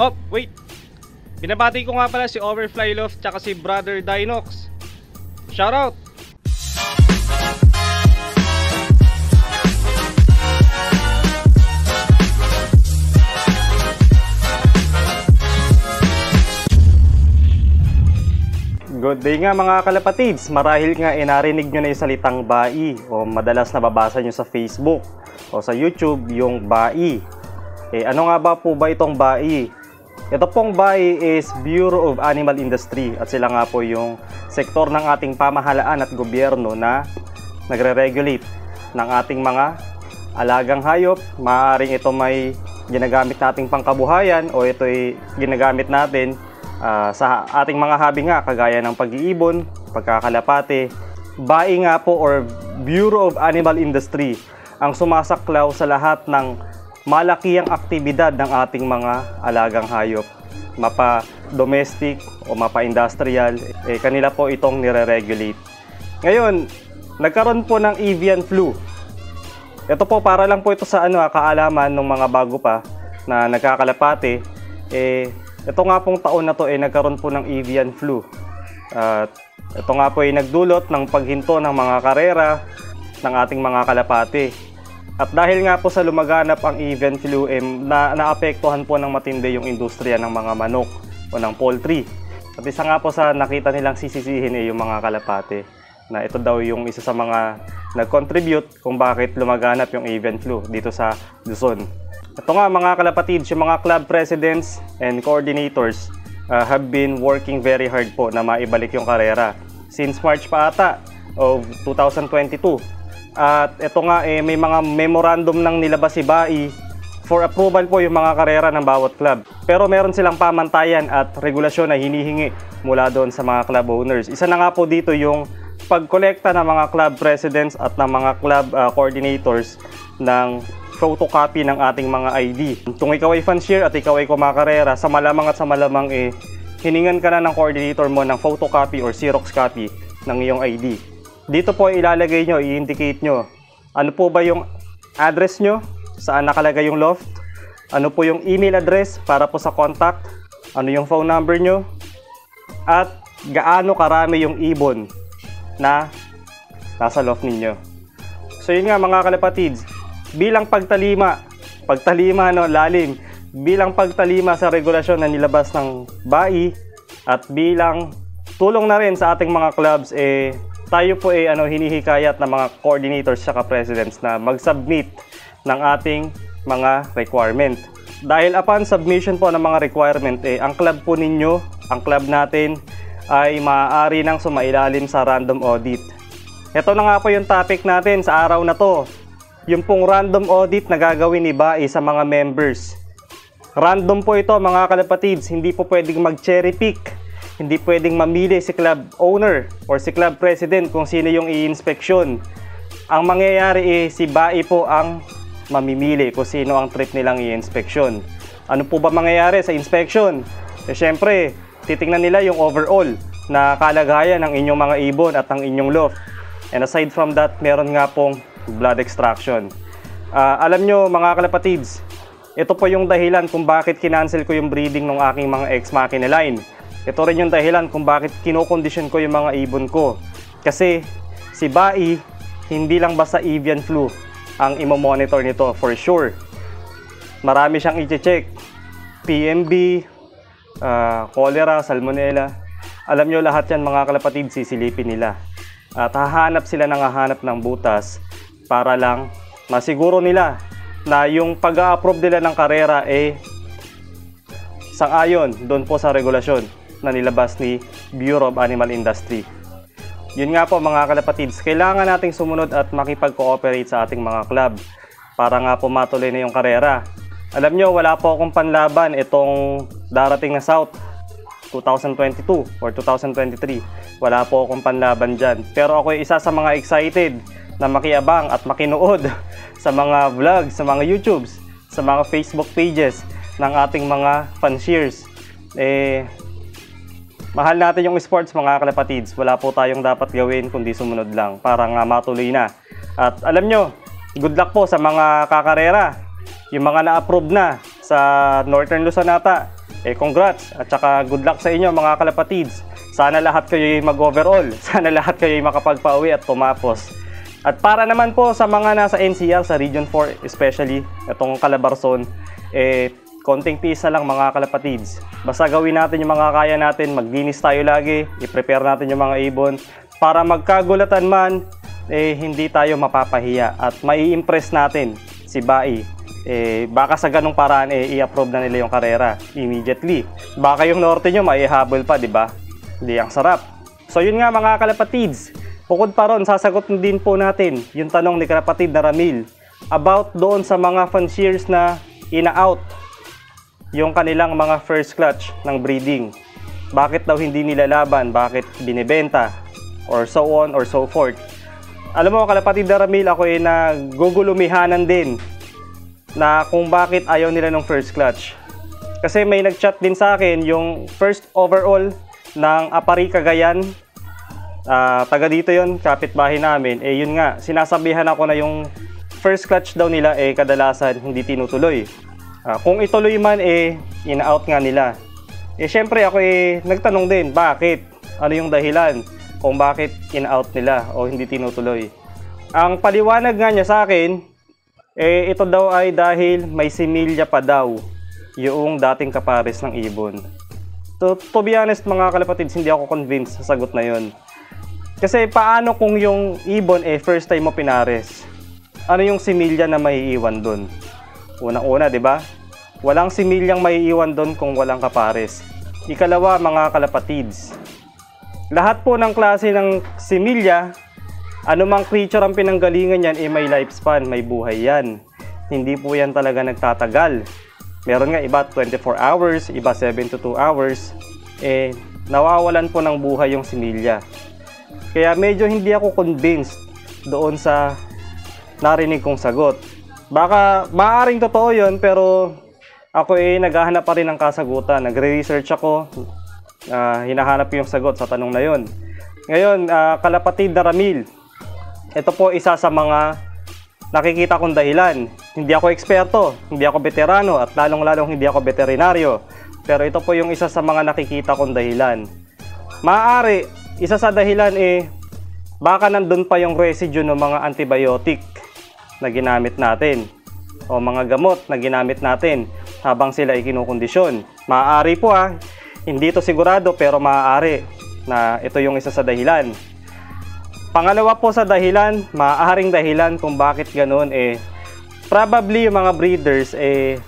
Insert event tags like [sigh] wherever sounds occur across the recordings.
Oh, wait. Binabati ko nga pala si Overfly Love tsaka si Brother Dinox. Shoutout! Good day nga mga kalapatids. Marahil nga eh, narinig nyo na yung salitang bai o madalas nababasa nyo sa Facebook o sa YouTube yung bai. Eh, ano nga ba po ba itong bai? Ito pong BAI is Bureau of Animal Industry at sila nga po yung sektor ng ating pamahalaan at gobyerno na nagre-regulate ng ating mga alagang hayop. Maaaring ito may ginagamit nating pangkabuhayan o ito ay ginagamit natin ah, sa ating mga habi nga kagaya ng pag-iibon, pagkakalapate. BAI nga po or Bureau of Animal Industry ang sumasaklaw sa lahat ng malakiyang aktibidad ng ating mga alagang hayop. Mapa domestic o mapa industrial, eh, kanila po itong nire-regulate. Ngayon, nagkaroon po ng avian flu. Ito po para lang po ito sa ano ah, kaalaman ng mga bago pa na nagkakalapate. Eh, ito nga pong taon na to eh nagkaroon po ng avian flu. At ito nga po ay nagdulot ng paghinto ng mga karera ng ating mga kalapate. At dahil nga po sa lumaganap ang avian flu, eh, na, naapektuhan po ng matindi yung industriya ng mga manok o ng poultry. At isa nga po sa nakita nilang sisisihin eh, yung mga kalapate na ito daw yung isa sa mga nag-contribute kung bakit lumaganap yung avian flu dito sa Luzon. Ito nga mga kalapatids, yung mga club presidents and coordinators uh, have been working very hard po na maibalik yung karera. Since March pa ata of 2022, at ito nga, eh, may mga memorandum nang nilabas si BAI for approval po yung mga karera ng bawat club. Pero meron silang pamantayan at regulasyon na hinihingi mula doon sa mga club owners. Isa na nga po dito yung pagkolekta ng mga club presidents at ng mga club uh, coordinators ng photocopy ng ating mga ID. Kung ikaw ay fanshier at ikaw ay kumakarera, sa malamang at sa malamang eh, hiningan ka na ng coordinator mo ng photocopy or Xerox copy ng iyong ID. Dito po ilalagay nyo, i-indicate nyo. Ano po ba yung address nyo? Saan nakalagay yung loft? Ano po yung email address para po sa contact? Ano yung phone number nyo? At gaano karami yung ibon na nasa loft ninyo. So yun nga mga kalapatids, bilang pagtalima, pagtalima no, lalim, bilang pagtalima sa regulasyon na nilabas ng BAI at bilang tulong na rin sa ating mga clubs eh tayo po ay ano, hinihikayat ng mga coordinators at presidents na mag-submit ng ating mga requirement. Dahil upon submission po ng mga requirement, eh, ang club po ninyo, ang club natin, ay maaari nang sumailalim sa random audit. Ito na nga po yung topic natin sa araw na to. Yung pong random audit na gagawin ni BAI sa mga members. Random po ito mga kalapatids, hindi po pwedeng mag-cherry pick hindi pwedeng mamili si club owner or si club president kung sino yung i-inspeksyon. Ang mangyayari eh, si BAI po ang mamimili kung sino ang trip nilang i-inspeksyon. Ano po ba mangyayari sa inspection? Eh, syempre, titingnan nila yung overall na kalagayan ng inyong mga ibon at ng inyong loft. And aside from that, meron nga pong blood extraction. Uh, alam nyo mga kalapatids, ito po yung dahilan kung bakit kinancel ko yung breeding ng aking mga ex-machina line ito rin yung dahilan kung bakit kinokondisyon ko yung mga ibon ko. Kasi si Bai, hindi lang basta avian flu ang imo-monitor nito for sure. Marami siyang i-check. PMB, uh, ah, cholera, salmonella. Alam nyo lahat yan mga kalapatid, sisilipin nila. At hahanap sila ng hahanap ng butas para lang masiguro nila na yung pag-a-approve nila ng karera eh sang-ayon doon po sa regulasyon na nilabas ni Bureau of Animal Industry. Yun nga po mga kalapatids, kailangan nating sumunod at makipag-cooperate sa ating mga club para nga po matuloy na yung karera. Alam nyo, wala po akong panlaban itong darating na South 2022 or 2023. Wala po akong panlaban dyan. Pero ako isa sa mga excited na makiabang at makinuod [laughs] sa mga vlogs, sa mga YouTubes, sa mga Facebook pages ng ating mga fanshiers. Eh, Mahal natin yung sports mga kalapatids. Wala po tayong dapat gawin kundi sumunod lang para nga matuloy na. At alam nyo, good luck po sa mga kakarera. Yung mga na-approve na sa Northern Luzon eh congrats at saka good luck sa inyo mga kalapatids. Sana lahat kayo mag-overall. [laughs] Sana lahat kayo makapagpauwi at tumapos. At para naman po sa mga nasa NCR, sa Region 4 especially, itong Calabarzon, eh, konting tiis na lang mga kalapatids. Basta gawin natin yung mga kaya natin, maglinis tayo lagi, i-prepare natin yung mga ibon, para magkagulatan man, eh, hindi tayo mapapahiya at mai-impress natin si Bai. Eh, baka sa ganong paraan, eh, i-approve na nila yung karera immediately. Baka yung norte nyo, maihabol pa, di ba? Hindi ang sarap. So yun nga mga kalapatids, Bukod pa ron, sasagot din po natin yung tanong ni kapatid na Ramil about doon sa mga fanciers na ina-out yung kanilang mga first clutch ng breeding. Bakit daw hindi nilalaban? Bakit binibenta? Or so on or so forth. Alam mo, kalapatid na Ramil, ako ay nagugulumihanan din na kung bakit ayaw nila ng first clutch. Kasi may nag-chat din sa akin yung first overall ng Apari Cagayan uh, taga dito yon kapitbahay namin, eh yun nga, sinasabihan ako na yung first clutch daw nila eh kadalasan hindi tinutuloy. Uh, kung ituloy man eh in-out nga nila. Eh syempre ako eh nagtanong din, bakit? Ano yung dahilan kung bakit in-out nila o hindi tinutuloy? Ang paliwanag nga niya sa akin, eh ito daw ay dahil may similya pa daw yung dating kapares ng ibon. To, to be honest mga kalapatids, hindi ako convinced sa sagot na yon. Kasi paano kung yung ibon eh first time mo pinares? Ano yung similya na maiiwan doon? Unang-una, 'di ba? Walang similyang maiiwan doon kung walang kapares. Ikalawa, mga kalapatids. Lahat po ng klase ng similya, anumang creature ang pinanggalingan yan, eh may lifespan, may buhay yan. Hindi po yan talaga nagtatagal. Meron nga iba 24 hours, iba 7 to 2 hours. Eh, nawawalan po ng buhay yung similya. Kaya medyo hindi ako convinced doon sa narinig kong sagot. Baka maaring totoo yon pero ako eh naghahanap pa rin ng kasagutan. Nagre-research ako, uh, hinahanap yung sagot sa tanong na yon. Ngayon, uh, kalapatid na Ramil, ito po isa sa mga nakikita kong dahilan. Hindi ako eksperto, hindi ako veterano at lalong-lalong hindi ako veterinaryo. Pero ito po yung isa sa mga nakikita kong dahilan. Maaari isa sa dahilan eh, baka nandun pa yung residue ng mga antibiotic na ginamit natin o mga gamot na ginamit natin habang sila ay kinukondisyon. Maaari po ah, hindi to sigurado pero maaari na ito yung isa sa dahilan. Pangalawa po sa dahilan, maaaring dahilan kung bakit ganoon eh probably yung mga breeders eh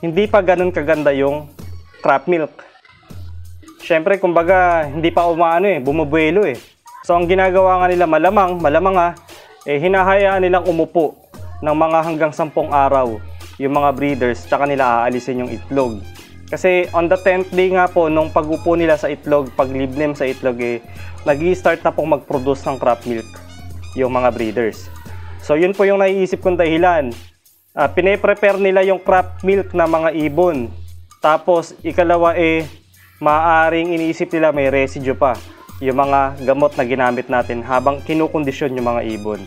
hindi pa ganun kaganda yung crop milk syempre kumbaga hindi pa umaano eh, bumubuelo eh. So ang ginagawa nga nila malamang, malamang nga, eh hinahayaan nilang umupo ng mga hanggang sampung araw yung mga breeders tsaka nila aalisin yung itlog. Kasi on the 10th day nga po, nung pag-upo nila sa itlog, pagliblim sa itlog, eh, nag start na pong mag-produce ng crop milk yung mga breeders. So yun po yung naiisip kong dahilan. Uh, pine-prepare nila yung crop milk na mga ibon. Tapos ikalawa eh, maaaring iniisip nila may residue pa yung mga gamot na ginamit natin habang kinukondisyon yung mga ibon.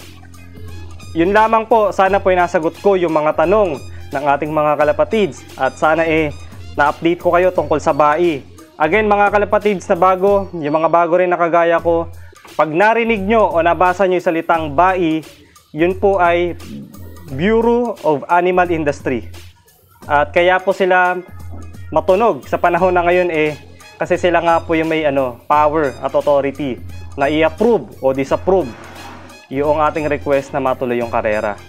Yun lamang po, sana po ay nasagot ko yung mga tanong ng ating mga kalapatids at sana eh na-update ko kayo tungkol sa bai. Again mga kalapatids na bago, yung mga bago rin na kagaya ko, pag narinig nyo o nabasa nyo yung salitang bai, yun po ay Bureau of Animal Industry. At kaya po sila matunog sa panahon na ngayon eh kasi sila nga po yung may ano, power at authority na i-approve o disapprove yung ating request na matuloy yung karera.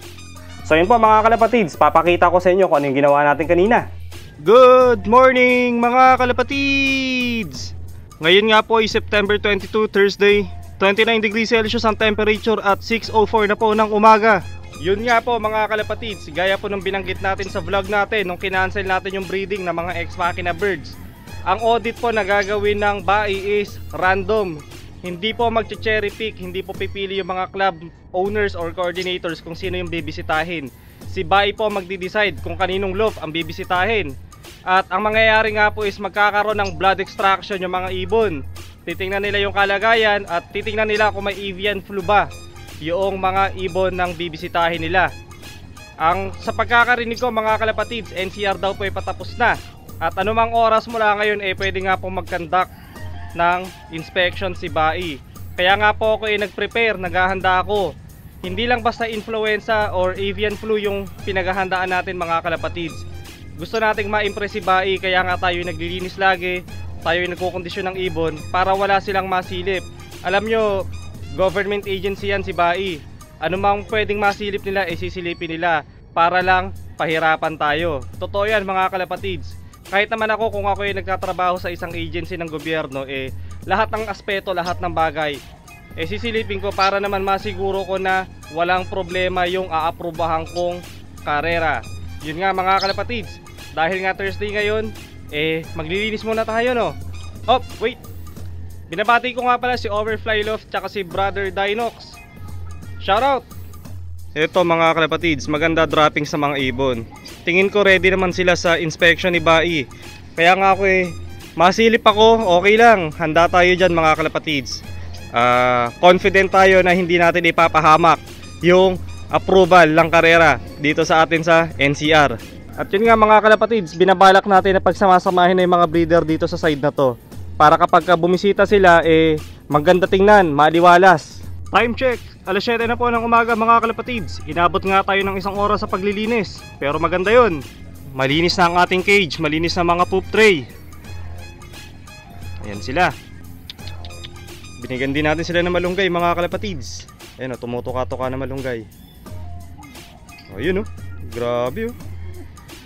So yun po mga kalapatids, papakita ko sa inyo kung ano yung ginawa natin kanina. Good morning mga kalapatids! Ngayon nga po ay September 22, Thursday. 29 degrees Celsius ang temperature at 6.04 na po ng umaga. Yun nga po mga kalapatids, gaya po nung binanggit natin sa vlog natin nung kinancel natin yung breeding ng mga ex-machina birds. Ang audit po na gagawin ng BAI is random. Hindi po mag-cherry pick, hindi po pipili yung mga club owners or coordinators kung sino yung bibisitahin. Si BAI po magdi-decide kung kaninong loof ang bibisitahin. At ang mangyayari nga po is magkakaroon ng blood extraction yung mga ibon. Titingnan nila yung kalagayan at titingnan nila kung may avian flu ba yung mga ibon ng bibisitahin nila. Ang sa pagkakarinig ko mga kalapatids, NCR daw po ay patapos na. At anumang oras mula ngayon eh pwede nga po mag-conduct ng inspection si BAI. Kaya nga po ako eh nag-prepare, naghahanda ako. Hindi lang basta influenza or avian flu yung pinaghahandaan natin mga kalapatids. Gusto nating ma-impress si BAI kaya nga tayo naglilinis lagi, tayo nagkukondisyon ng ibon para wala silang masilip. Alam nyo, government agency yan si BAI. Ano mang pwedeng masilip nila, eh sisilipin nila para lang pahirapan tayo. Totoo yan mga kalapatids. Kahit naman ako kung ako ay nagtatrabaho sa isang agency ng gobyerno, eh lahat ng aspeto, lahat ng bagay, eh sisilipin ko para naman masiguro ko na walang problema yung aaprubahan kong karera. Yun nga mga kalapatids, dahil nga Thursday ngayon, eh maglilinis muna tayo no. Oh, wait. Binabati ko nga pala si Overfly Loft tsaka si Brother Dinox. Shoutout! Ito mga kalapatids, maganda dropping sa mga ibon. Tingin ko ready naman sila sa inspection ni Bai. Kaya nga ako eh, masilip ako, okay lang. Handa tayo dyan mga kalapatids. Ah, confident tayo na hindi natin ipapahamak yung approval ng karera dito sa atin sa NCR. At yun nga mga kalapatids, binabalak natin na pagsamasamahin na yung mga breeder dito sa side na to. Para kapag ka bumisita sila, eh, maganda tingnan, maliwalas. Time check, alas 7 na po ng umaga mga kalapatids. Inabot nga tayo ng isang oras sa paglilinis. Pero maganda yon. Malinis na ang ating cage, malinis na mga poop tray. Ayan sila. Binigyan din natin sila ng malunggay mga kalapatids. Ayan o, tumutuka-tuka na malunggay. O yun o, grabe o.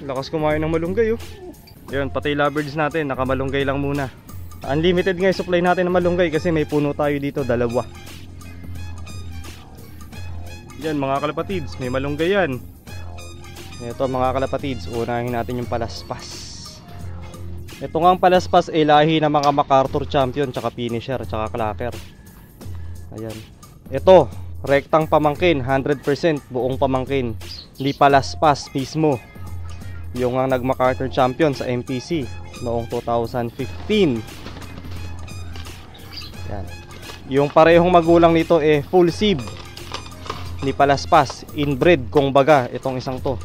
Lakas kumain ng malunggay o. Ayan, pati lovebirds natin, nakamalunggay lang muna. Unlimited nga supply natin ng malunggay kasi may puno tayo dito, dalawa. Yan mga kalapatids, may malunggay yan. Ito mga kalapatids, unahin natin yung palaspas. Ito nga ang palaspas ay lahi ng mga MacArthur champion, tsaka finisher, tsaka clacker. Ayan. Ito, rektang pamangkin, 100% buong pamangkin. Hindi palaspas mismo. Yung ang nag MacArthur champion sa MPC noong 2015. Yan. Yung parehong magulang nito eh full sib ni palaspas inbred kung baga itong isang to.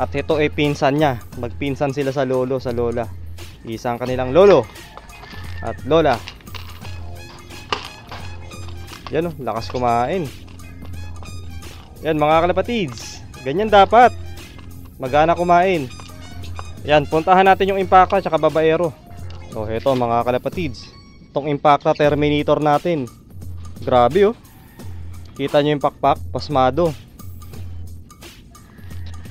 At ito ay pinsan niya. Magpinsan sila sa lolo sa lola. Isang kanilang lolo at lola. Yan o lakas kumain. Yan mga kalapatids ganyan dapat. Magana kumain. Yan puntahan natin yung impacta tsaka babaero. So ito mga kalapatids. Itong impacta terminator natin. Grabe oh Kita nyo yung pakpak, pasmado.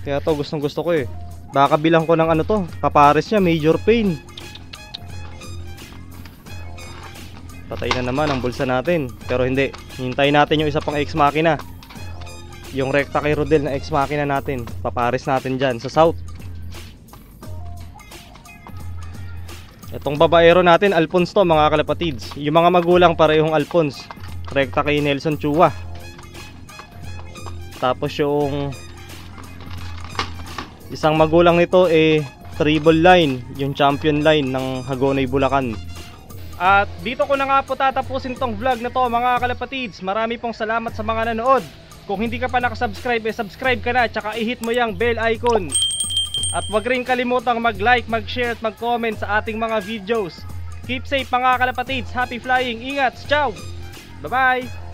Kaya to gustong gusto ko eh. Baka bilang ko ng ano to, kapares niya, major pain. Patay na naman ang bulsa natin. Pero hindi, hintayin natin yung isa pang ex machina. Yung recta kay Rodel na ex machina natin. Papares natin dyan sa south. Itong babaero natin, Alphonse to mga kalapatids. Yung mga magulang parehong Alphonse. Rekta kay Nelson Chua. Tapos yung isang magulang nito eh treble line, yung champion line ng Hagonay Bulacan. At dito ko na nga po tatapusin tong vlog na to mga kalapatids. Marami pong salamat sa mga nanood. Kung hindi ka pa nakasubscribe, eh subscribe ka na tsaka i-hit mo yung bell icon. At wag rin kalimutang mag-like, mag-share at mag-comment sa ating mga videos. Keep safe mga kalapatids. Happy flying. Ingat. Ciao. Bye-bye.